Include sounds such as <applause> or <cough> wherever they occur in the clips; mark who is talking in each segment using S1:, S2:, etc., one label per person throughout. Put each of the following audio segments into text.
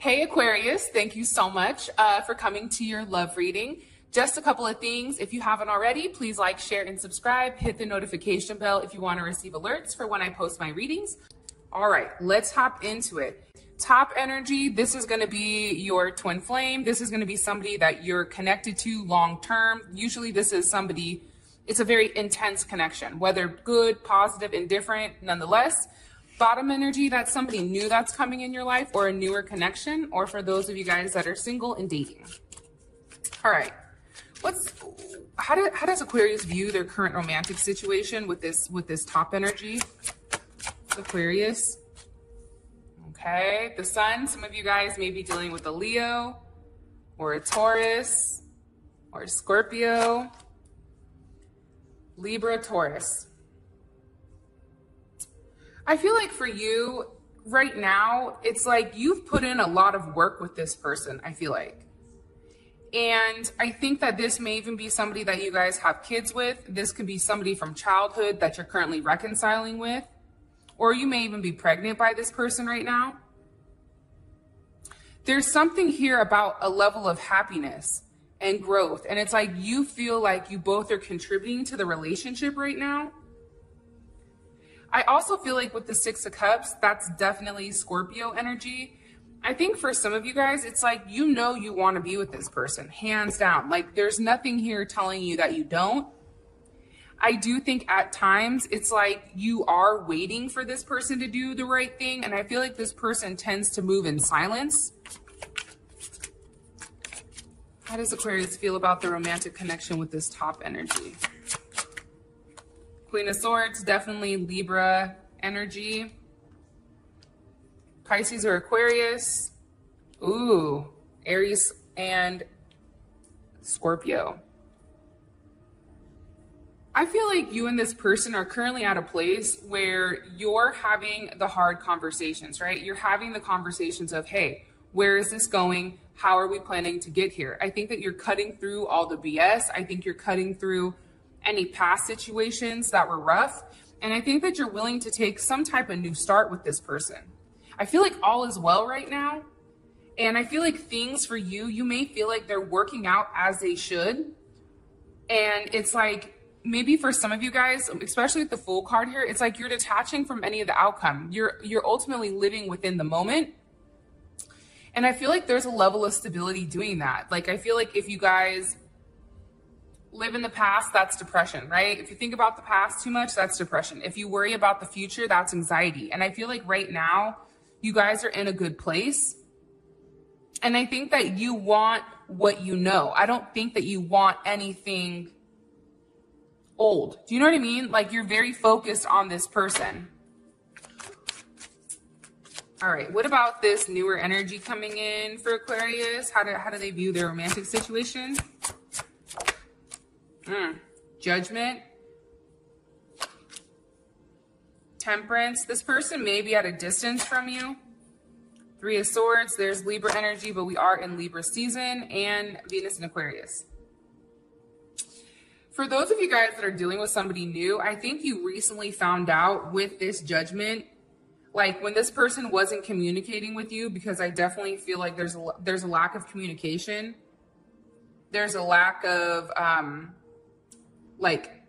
S1: Hey, Aquarius, thank you so much uh, for coming to your love reading. Just a couple of things. If you haven't already, please like, share, and subscribe. Hit the notification bell if you want to receive alerts for when I post my readings. All right, let's hop into it. Top energy, this is going to be your twin flame. This is going to be somebody that you're connected to long term. Usually, this is somebody, it's a very intense connection, whether good, positive, indifferent, nonetheless. Bottom energy, that's somebody new that's coming in your life or a newer connection, or for those of you guys that are single and dating. All right what's how, do, how does Aquarius view their current romantic situation with this with this top energy? Aquarius. Okay, the sun. Some of you guys may be dealing with a Leo or a Taurus or a Scorpio. Libra, Taurus. I feel like for you right now, it's like you've put in a lot of work with this person, I feel like. And I think that this may even be somebody that you guys have kids with. This could be somebody from childhood that you're currently reconciling with. Or you may even be pregnant by this person right now. There's something here about a level of happiness and growth. And it's like you feel like you both are contributing to the relationship right now. I also feel like with the Six of Cups, that's definitely Scorpio energy I think for some of you guys, it's like you know you want to be with this person, hands down. Like there's nothing here telling you that you don't. I do think at times it's like you are waiting for this person to do the right thing. And I feel like this person tends to move in silence. How does Aquarius feel about the romantic connection with this top energy? Queen of Swords, definitely Libra energy. Pisces or Aquarius. Ooh, Aries and Scorpio. I feel like you and this person are currently at a place where you're having the hard conversations, right? You're having the conversations of, hey, where is this going? How are we planning to get here? I think that you're cutting through all the BS. I think you're cutting through any past situations that were rough. And I think that you're willing to take some type of new start with this person. I feel like all is well right now. And I feel like things for you, you may feel like they're working out as they should. And it's like, maybe for some of you guys, especially with the fool card here, it's like you're detaching from any of the outcome. You're you're ultimately living within the moment. And I feel like there's a level of stability doing that. Like I feel like if you guys live in the past, that's depression, right? If you think about the past too much, that's depression. If you worry about the future, that's anxiety. And I feel like right now, you guys are in a good place. And I think that you want what you know. I don't think that you want anything old. Do you know what I mean? Like you're very focused on this person. All right. What about this newer energy coming in for Aquarius? How do, how do they view their romantic situation? Mm. Judgment. Temperance. This person may be at a distance from you. Three of Swords. There's Libra energy, but we are in Libra season and Venus and Aquarius. For those of you guys that are dealing with somebody new, I think you recently found out with this judgment, like when this person wasn't communicating with you, because I definitely feel like there's a, there's a lack of communication. There's a lack of um, like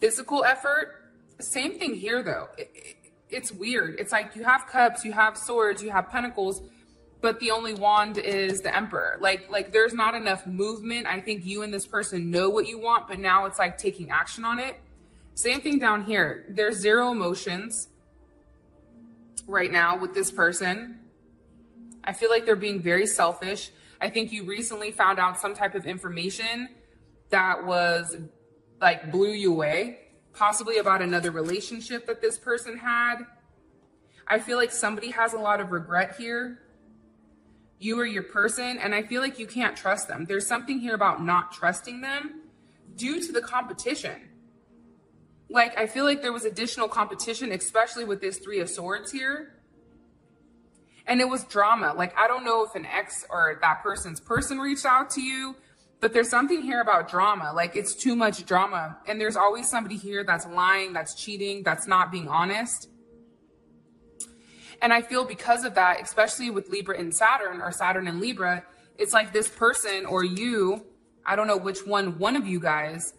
S1: physical effort same thing here, though. It, it, it's weird. It's like you have cups, you have swords, you have pentacles, but the only wand is the emperor. Like, like there's not enough movement. I think you and this person know what you want, but now it's like taking action on it. Same thing down here. There's zero emotions right now with this person. I feel like they're being very selfish. I think you recently found out some type of information that was like blew you away possibly about another relationship that this person had. I feel like somebody has a lot of regret here. You or your person, and I feel like you can't trust them. There's something here about not trusting them due to the competition. Like, I feel like there was additional competition, especially with this Three of Swords here. And it was drama. Like, I don't know if an ex or that person's person reached out to you but there's something here about drama. Like it's too much drama. And there's always somebody here that's lying, that's cheating, that's not being honest. And I feel because of that, especially with Libra and Saturn or Saturn and Libra, it's like this person or you, I don't know which one, one of you guys,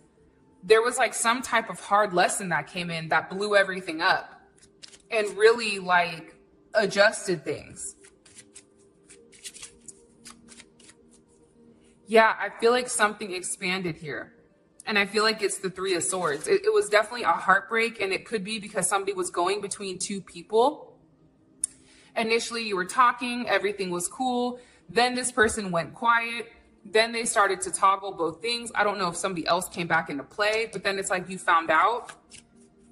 S1: there was like some type of hard lesson that came in that blew everything up and really like adjusted things. Yeah, I feel like something expanded here. And I feel like it's the Three of Swords. It, it, was definitely a heartbreak, and it could be because somebody was going between two people. Initially, you were talking, everything was cool. Then this person went quiet. Then they started to toggle both things. I don't know if somebody else came back into play, but then it's like you found out.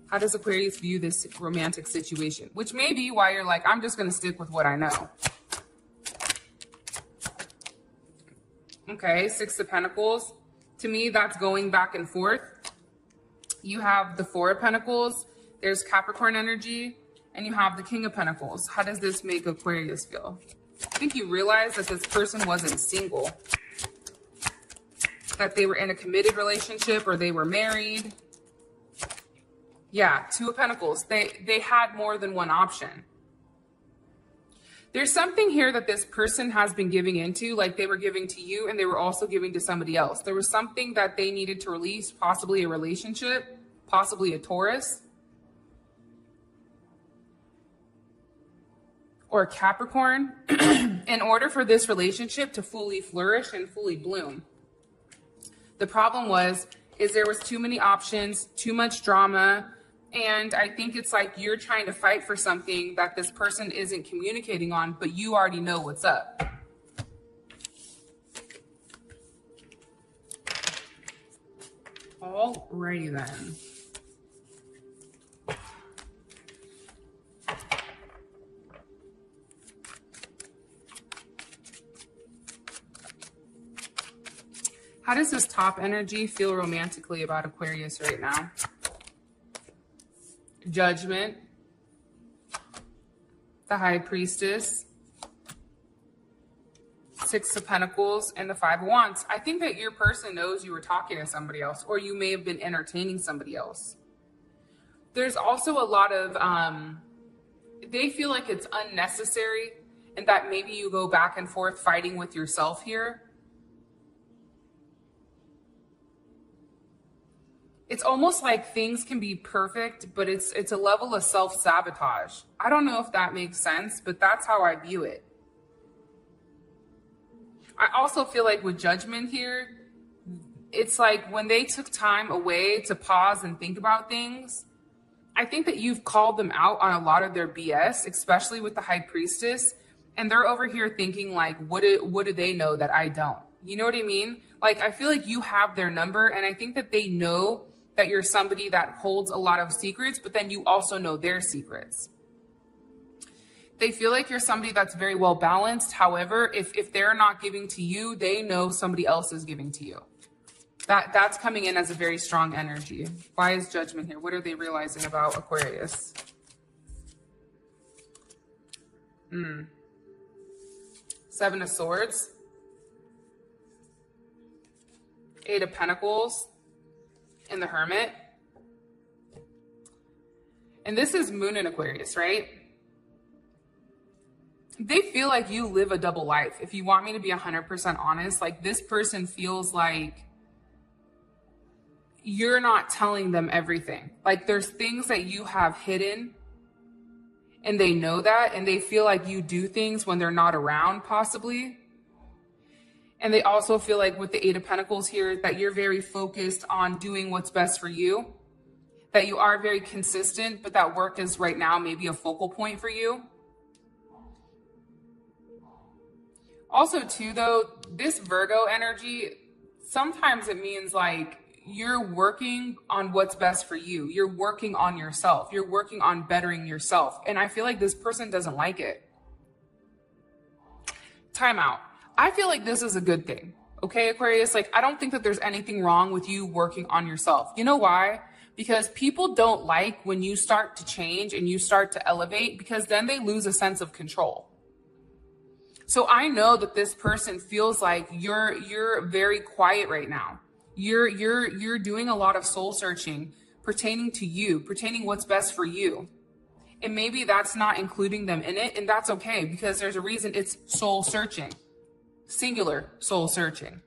S1: How does Aquarius view this romantic situation? Which may be why you're like, I'm just going to stick with what I know. Okay, Six of Pentacles. To me, that's going back and forth. You have the Four of Pentacles. There's Capricorn energy. And you have the King of Pentacles. How does this make Aquarius feel? I think you realize that this person wasn't single. That they were in a committed relationship or they were married. Yeah, Two of Pentacles. They, they had more than one option. There's something here that this person has been giving into, like they were giving to you and they were also giving to somebody else. There was something that they needed to release, possibly a relationship, possibly a Taurus. Or Capricorn, <clears throat> in order for this relationship to fully flourish and fully bloom. The problem was, is there was too many options, too much drama, and I think it's like you're trying to fight for something that this person isn't communicating on, but you already know what's up. Alrighty then. How does this top energy feel romantically about Aquarius right now? Judgment, the High Priestess, Six of Pentacles, and the Five of Wands. I think that your person knows you were talking to somebody else, or you may have been entertaining somebody else. There's also a lot of, um, they feel like it's unnecessary and that maybe you go back and forth fighting with yourself here it's almost like things can be perfect, but it's it's a level of self-sabotage. I don't know if that makes sense, but that's how I view it. I also feel like with judgment here, it's like when they took time away to pause and think about things, I think that you've called them out on a lot of their BS, especially with the high priestess, and they're over here thinking like what do, what do they know that I don't? You know what I mean? Like I feel like you have their number and I think that they know that you're somebody that holds a lot of secrets, but then you also know their secrets. They feel like you're somebody that's very well balanced. However, if, if they're not giving to you, they know somebody else is giving to you. That that's coming in as a very strong energy. Why is judgment here? What are they realizing about Aquarius? Hmm. Seven of Swords. Eight of Pentacles and the Hermit. And this is Moon in Aquarius, right? They feel like you live a double life. If you want me to be 100% honest, like this person feels like you're not telling them everything. Like there's things that you have hidden and they know that and they feel like you do things when they're not around possibly and they also feel like with the Eight of Pentacles here that you're very focused on doing what's best for you, that you are very consistent, but that work is right now maybe a focal point for you. Also, too, though, this Virgo energy, sometimes it means like you're working on what's best for you. You're working on yourself. You're working on bettering yourself. And I feel like this person doesn't like it. Time out. I feel like this is a good thing. Okay, Aquarius, like I don't think that there's anything wrong with you working on yourself. You know why? Because people don't like when you start to change and you start to elevate because then they lose a sense of control. So I know that this person feels like you're you're very quiet right now. You're you're you're doing a lot of soul searching pertaining to you, pertaining what's best for you. And maybe that's not including them in it. And that's okay because there's a reason it's soul searching, singular soul searching.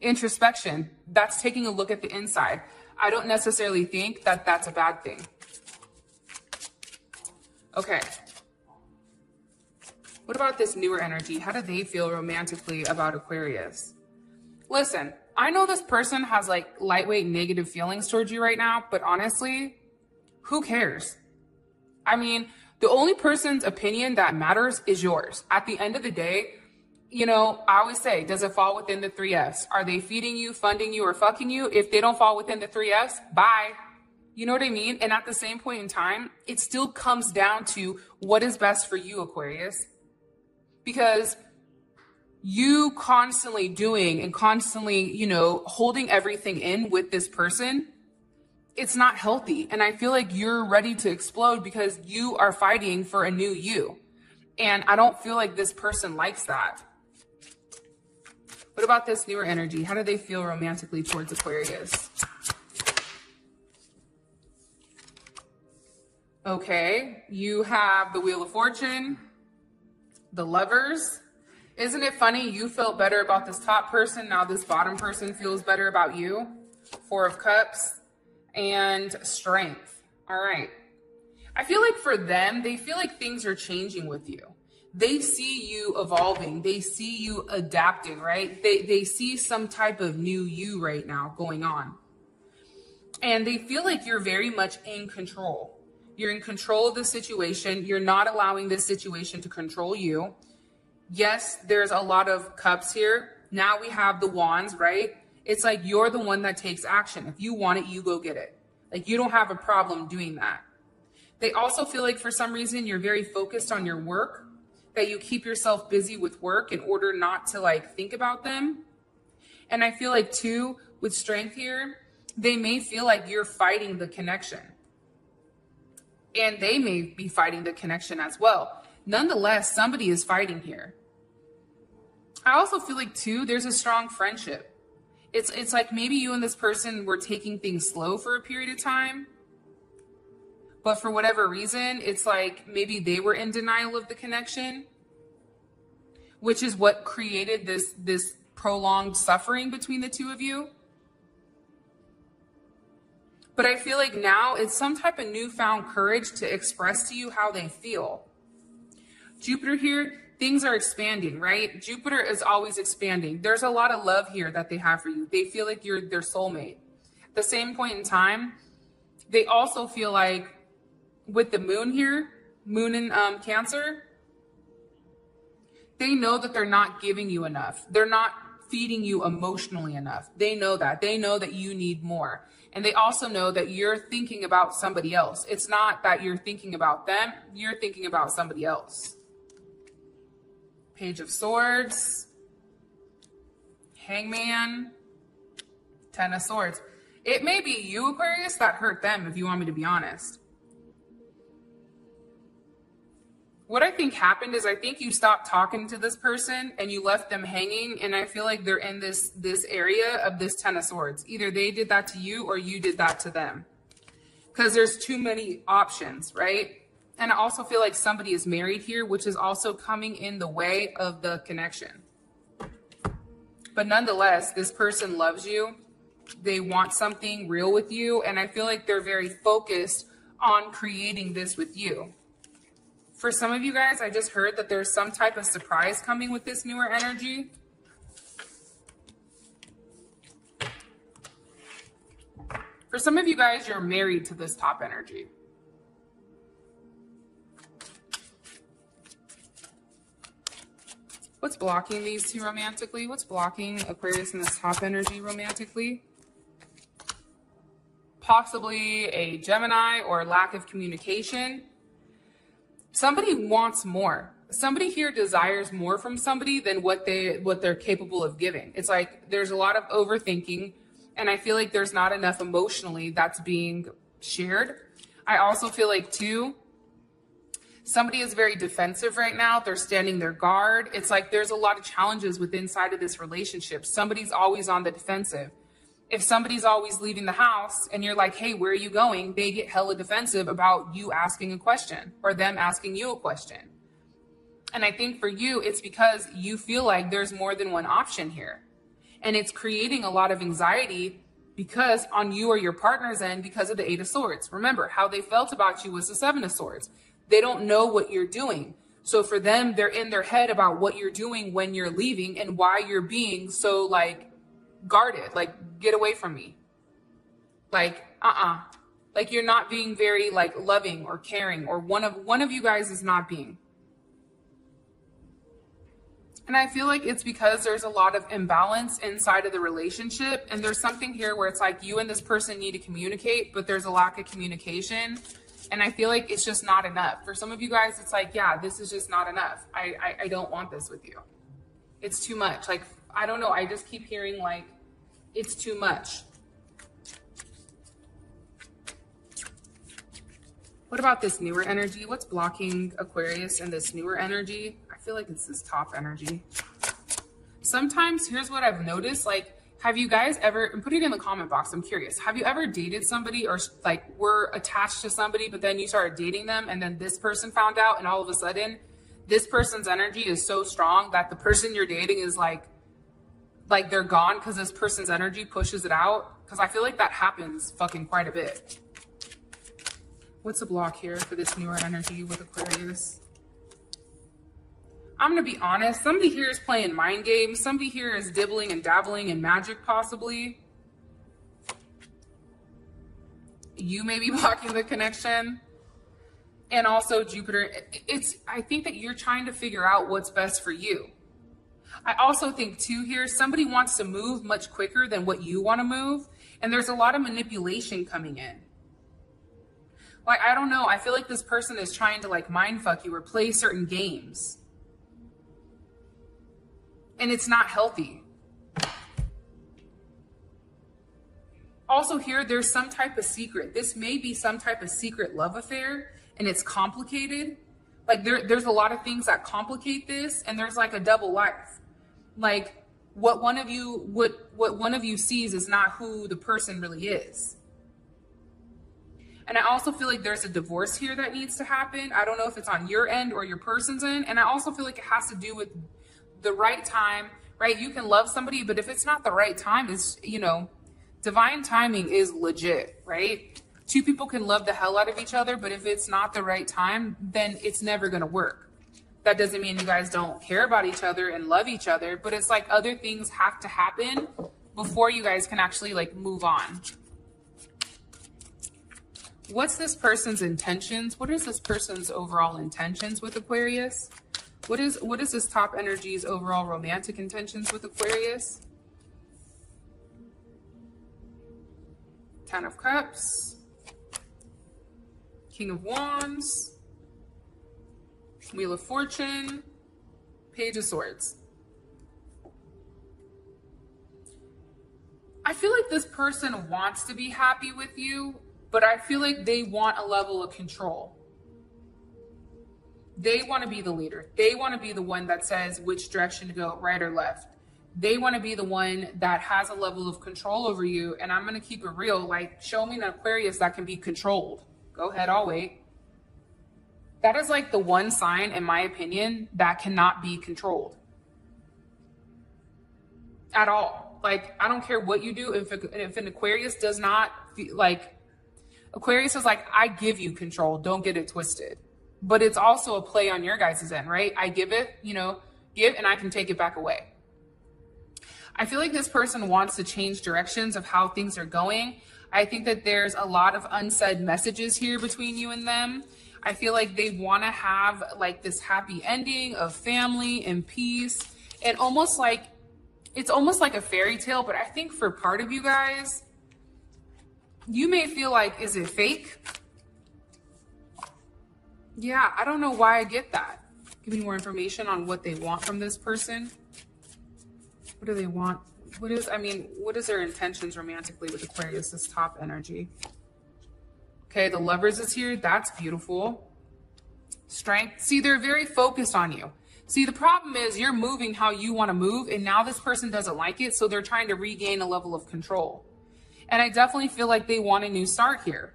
S1: Introspection, that's taking a look at the inside. I don't necessarily think that that's a bad thing. Okay. What about this newer energy? How do they feel romantically about Aquarius? Listen, I know this person has like lightweight negative feelings towards you right now, but honestly, who cares? I mean, the only person's opinion that matters is yours. At the end of the day, you know, I always say, does it fall within the three F's? Are they feeding you, funding you, or fucking you? If they don't fall within the three F's, bye. You know what I mean? And at the same point in time, it still comes down to what is best for you, Aquarius. Because you constantly doing and constantly, you know, holding everything in with this person, it's not healthy. And I feel like you're ready to explode because you are fighting for a new you. And I don't feel like this person likes that. What about this newer energy? How do they feel romantically towards Aquarius? Okay, you have the Wheel of Fortune, the Lovers. Isn't it funny? You felt better about this top person. Now this bottom person feels better about you. Four of Cups and Strength. All right. I feel like for them, they feel like things are changing with you they see you evolving. They see you adapting right? They they see some type of new you right now going on. And they feel like you're very much in control. You're in control of the situation. You're not allowing this situation to control you. Yes there's a lot of cups here. Now we have the wands right? It's like you're the one that takes action. If you want it you go get it. Like you don't have a problem doing that. They also feel like for some reason you're very focused on your work that you keep yourself busy with work in order not to like think about them. And I feel like too, with strength here, they may feel like you're fighting the connection. And they may be fighting the connection as well. Nonetheless, somebody is fighting here. I also feel like too, there's a strong friendship. It's it's like maybe you and this person were taking things slow for a period of time but for whatever reason, it's like maybe they were in denial of the connection, which is what created this this prolonged suffering between the two of you. But I feel like now it's some type of newfound courage to express to you how they feel. Jupiter here, things are expanding, right? Jupiter is always expanding. There's a lot of love here that they have for you. They feel like you're their soulmate. At the same point in time, they also feel like with the moon here, moon in um, Cancer, they know that they're not giving you enough. They're not feeding you emotionally enough. They know that. They know that you need more. And they also know that you're thinking about somebody else. It's not that you're thinking about them, you're thinking about somebody else. Page of Swords, Hangman, Ten of Swords. It may be you, Aquarius, that hurt them, if you want me to be honest. What I think happened is I think you stopped talking to this person and you left them hanging and I feel like they're in this this area of this 10 of swords. Either they did that to you or you did that to them. Cuz there's too many options, right? And I also feel like somebody is married here, which is also coming in the way of the connection. But nonetheless, this person loves you. They want something real with you and I feel like they're very focused on creating this with you for some of you guys, I just heard that there's some type of surprise coming with this newer energy. For some of you guys, you're married to this top energy. What's blocking these two romantically? What's blocking Aquarius and this top energy romantically? Possibly a Gemini or lack of communication somebody wants more. Somebody here desires more from somebody than what they what they're capable of giving. It's like there's a lot of overthinking and i feel like there's not enough emotionally that's being shared. I also feel like too somebody is very defensive right now. They're standing their guard. It's like there's a lot of challenges within inside of this relationship. Somebody's always on the defensive if somebody's always leaving the house and you're like, hey, where are you going? They get hella defensive about you asking a question or them asking you a question. And I think for you, it's because you feel like there's more than one option here. And it's creating a lot of anxiety because on you or your partner's end, because of the Eight of Swords. Remember, how they felt about you was the Seven of Swords. They don't know what you're doing. So for them, they're in their head about what you're doing when you're leaving and why you're being so like guarded. Like, get away from me. Like, uh-uh. Like you're not being very like loving or caring, or one of one of you guys is not being. And I feel like it's because there's a lot of imbalance inside of the relationship. And there's something here where it's like you and this person need to communicate, but there's a lack of communication. And I feel like it's just not enough. For some of you guys, it's like, yeah, this is just not enough. I, I, I don't want this with you. It's too much. Like, I don't know. I just keep hearing like, it's too much. What about this newer energy? What's blocking Aquarius and this newer energy? I feel like it's this top energy. Sometimes, here's what I've noticed. Like, have you guys ever, and put it in the comment box, I'm curious. Have you ever dated somebody or like were attached to somebody, but then you started dating them and then this person found out and all of a sudden this person's energy is so strong that the person you're dating is like like they're gone because this person's energy pushes it out. Because I feel like that happens fucking quite a bit. What's a block here for this newer energy with Aquarius? I'm to be honest. Somebody here is playing mind games. Somebody here is dibbling and dabbling in magic, possibly. You may be <laughs> blocking the connection. And also Jupiter. It's, I think that you're trying to figure out what's best for you. I also think too here, somebody wants to move much quicker than what you want to move. And there's a lot of manipulation coming in. Like, I don't know. I feel like this person is trying to like mind fuck you or play certain games. And it's not healthy. Also here, there's some type of secret. This may be some type of secret love affair and it's complicated. Like there, there's a lot of things that complicate this and there's like a double life like what one of you what what one of you sees is not who the person really is. And i also feel like there's a divorce here that needs to happen. I don't know if it's on your end or your person's end. And i also feel like it has to do with the right time right? You can love somebody but if it's not the right time it's you know divine timing is legit right? Two people can love the hell out of each other but if it's not the right time then it's never going to work that doesn't mean you guys don't care about each other and love each other, but it's like other things have to happen before you guys can actually like move on. What's this person's intentions? What is this person's overall intentions with Aquarius? What is what is this top energy's overall romantic intentions with Aquarius? Ten of Cups, King of Wands, Wheel of Fortune, Page of Swords. I feel like this person wants to be happy with you, but I feel like they want a level of control. They want to be the leader. They want to be the one that says which direction to go, right or left. They want to be the one that has a level of control over you. And I'm going to keep it real. Like, show me an Aquarius that can be controlled. Go ahead, I'll wait. That is like the one sign, in my opinion, that cannot be controlled at all. Like, I don't care what you do. If, if an Aquarius does not feel like, Aquarius is like, I give you control. Don't get it twisted. But it's also a play on your guys' end, right? I give it, you know, give and I can take it back away. I feel like this person wants to change directions of how things are going. I think that there's a lot of unsaid messages here between you and them. I feel like they want to have like this happy ending of family and peace and almost like it's almost like a fairy tale, but I think for part of you guys, you may feel like, is it fake? Yeah, I don't know why I get that. Give me more information on what they want from this person. What do they want? What is, I mean, what is their intentions romantically with Aquarius, this top energy? Okay, the lovers is here. That's beautiful. Strength. See, they're very focused on you. See, the problem is you're moving how you want to move, and now this person doesn't like it, so they're trying to regain a level of control. And I definitely feel like they want a new start here.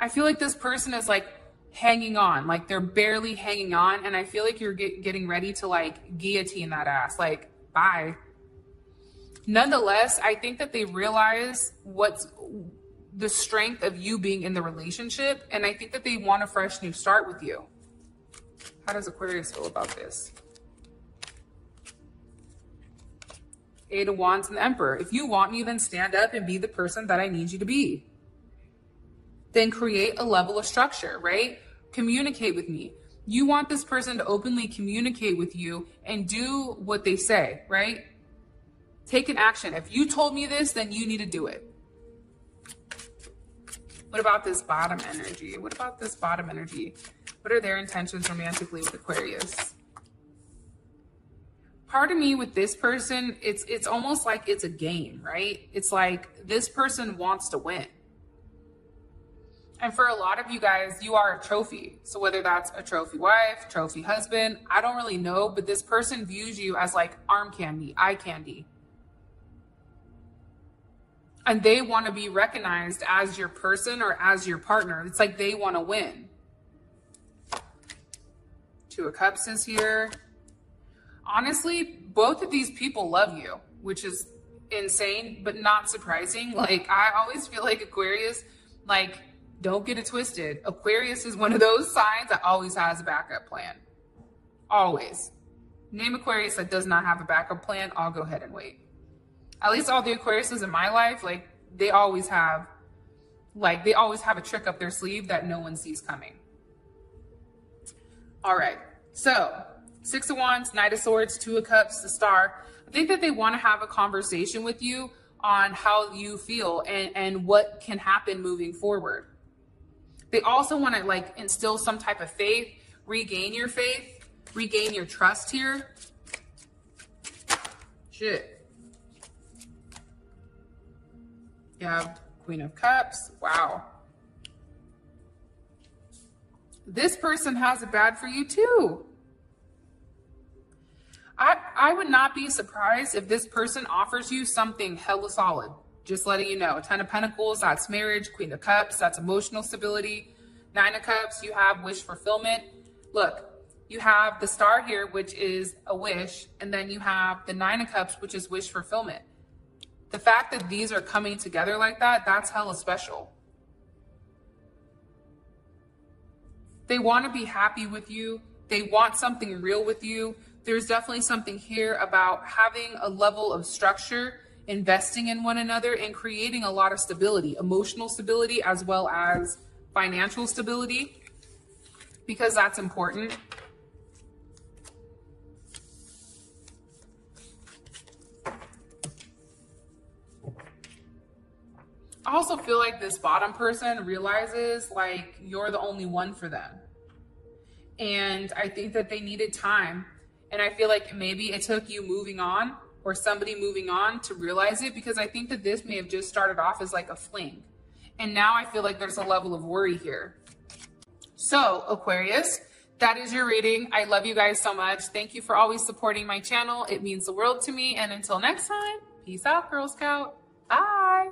S1: I feel like this person is like hanging on, like they're barely hanging on. And I feel like you're get, getting ready to like guillotine that ass. Like, bye. Nonetheless, I think that they realize what's the strength of you being in the relationship. And I think that they want a fresh new start with you. How does Aquarius feel about this? Eight of Wands and the Emperor. If you want me, then stand up and be the person that I need you to be. Then create a level of structure, right? Communicate with me. You want this person to openly communicate with you and do what they say, right? Take an action. If you told me this, then you need to do it. What about this bottom energy? What about this bottom energy? What are their intentions romantically with Aquarius? part of me with this person, it's it's almost like it's a game, right? It's like this person wants to win. And for a lot of you guys, you are a trophy. So whether that's a trophy wife, trophy husband, I don't really know, but this person views you as like arm candy, eye candy. And they want to be recognized as your person or as your partner. It's like they want to win. Two of Cups is here honestly, both of these people love you, which is insane, but not surprising. Like, I always feel like Aquarius, like, don't get it twisted. Aquarius is one of those signs that always has a backup plan. Always. Name Aquarius that does not have a backup plan, I'll go ahead and wait. At least all the Aquariuses in my life, like, they always have, like, they always have a trick up their sleeve that no one sees coming. All right. So, Six of Wands, Knight of Swords, Two of Cups, the Star. I think that they want to have a conversation with you on how you feel and, and what can happen moving forward. They also want to like instill some type of faith, regain your faith, regain your trust here. Shit. You have Queen of Cups. Wow. This person has it bad for you too. I, I would not be surprised if this person offers you something hella solid. Just letting you know. Ten of Pentacles, that's marriage. Queen of Cups, that's emotional stability. Nine of Cups, you have wish fulfillment. Look, you have the star here, which is a wish, and then you have the Nine of Cups, which is wish fulfillment. The fact that these are coming together like that, that's hella special. They want to be happy with you. They want something real with you there's definitely something here about having a level of structure, investing in one another, and creating a lot of stability, emotional stability, as well as financial stability, because that's important. I also feel like this bottom person realizes like you're the only one for them. And I think that they needed time and I feel like maybe it took you moving on or somebody moving on to realize it because I think that this may have just started off as like a fling. And now I feel like there's a level of worry here. So, Aquarius, that is your reading. I love you guys so much. Thank you for always supporting my channel. It means the world to me. And until next time, peace out, Girl Scout. Bye.